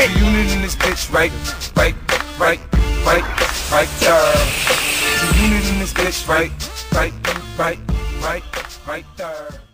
The Unit in this bitch, right, right, right, right, right there. Unit in this bitch, right, right, right, right, right there.